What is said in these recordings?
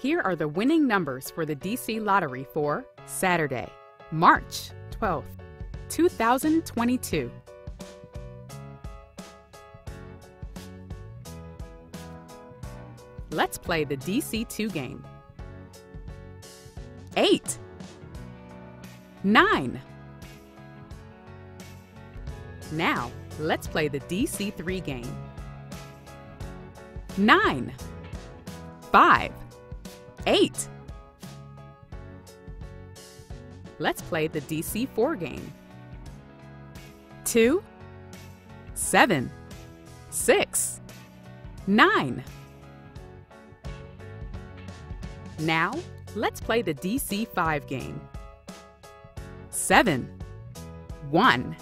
Here are the winning numbers for the DC Lottery for Saturday, March 12th, 2022. Let's play the DC2 game. 8 9 Now, let's play the DC3 game. 9 5 8 Let's play the DC4 game. 2 7 6 9 Now, let's play the DC5 game. 7 1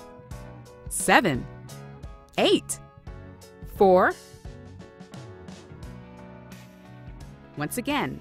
7 8 4 Once again,